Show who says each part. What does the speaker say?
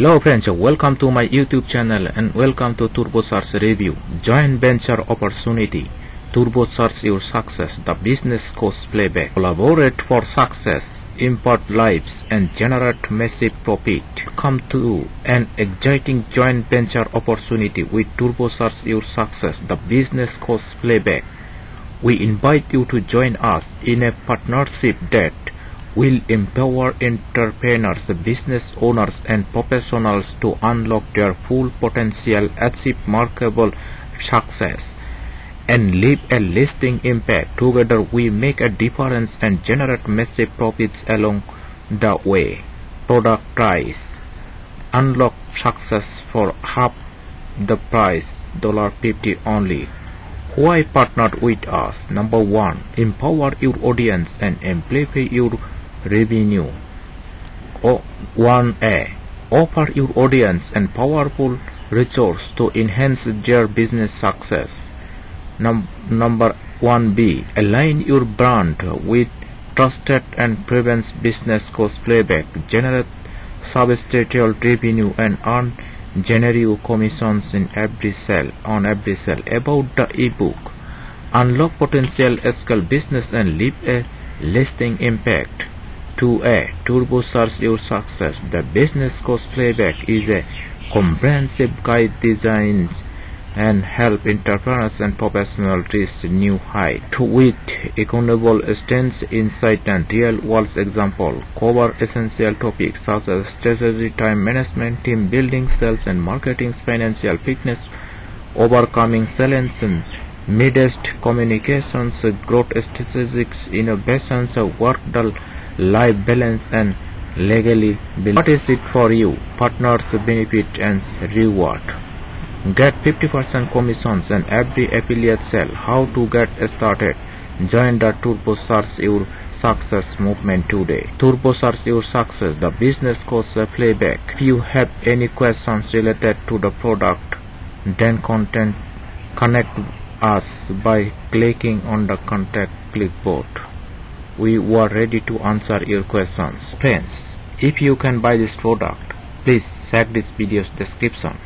Speaker 1: Hello friends, welcome to my YouTube channel and welcome to Turbocharge Review. Joint venture opportunity. Turbocharge your success. The business Coach's Playbook. Collaborate for success. Impact lives and generate massive profit. Come to an exciting joint venture opportunity with Turbocharge your success. The business Coach's Playbook. We invite you to join us in a partnership that will empower entrepreneurs, business owners and professionals to unlock their full potential, achieve marketable success and leave a lasting impact. Together we make a difference and generate massive profits along the way. Product price. Unlock success for half the price, $50 only. Why partner with us? Number one, empower your audience and amplify your revenue. O 1A. Offer your audience and powerful resource to enhance their business success. Num number 1B. Align your brand with trusted and prevents business Coach's Playbook. Generate substantial revenue and earn generate commissions in every sale on every sale. About the ebook. Unlock potential scale business and leave a lasting impact. 2A. turbocharge Your Success. The Business Coach's Playbook is a comprehensive guide designed and help entrepreneurs and professionals reach new heights with economical stance, insight and real-world example. Cover essential topics such as strategy, time management, team building, sales and marketing, financial fitness, overcoming challenges, midst communications, growth strategies, innovations, work life balance and legally what is it for you partners benefit and reward. Get 50% commissions and every affiliate sale how to get started? Join the turbocharge your success movement today. Turbocharge your success the business Coach's Playbook. If you have any questions related to the product then content connect us by clicking on the contact clipboard we were ready to answer your questions. Friends, if you can buy this product, please check this video's description.